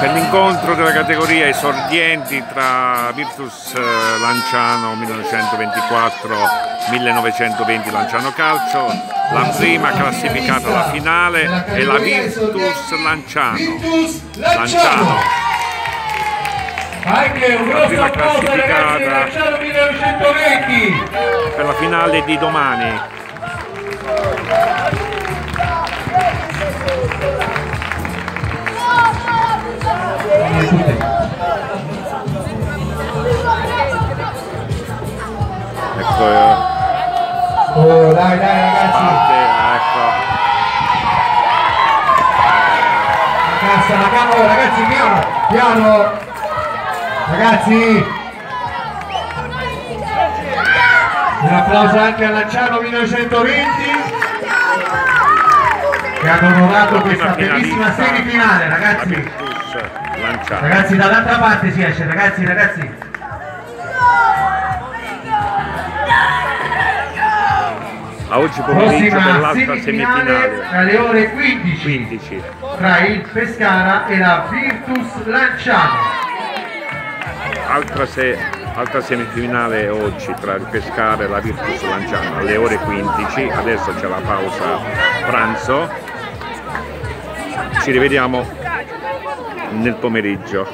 per l'incontro della categoria esordienti tra Virtus eh, Lanciano 1924-1920 Lanciano Calcio, la prima classificata alla finale è la Virtus Lanciano. Lanciano. Anche un grosso applauso ai ragazzi di classificata. Lanciano 1920. per la finale di domani. Ecco, eh, Oh, dai, dai ragazzi. parte, ecco. La cassa, ragazzi, piano, piano. Ragazzi, un applauso anche a Lanciano 1920 che hanno onorato questa bellissima semifinale, ragazzi. Virtus Lanciano. Ragazzi, dall'altra parte si esce, ragazzi, ragazzi. A oggi pomeriggio per l'altra semifinale semifinale. alle ore 15 15. tra il Pescara e la Virtus Lanciano. Altra, se- altra semifinale oggi tra il Pescara e la Virtus Lanciano alle ore 15. Adesso c'è la pausa pranzo. Ci rivediamo nel pomeriggio.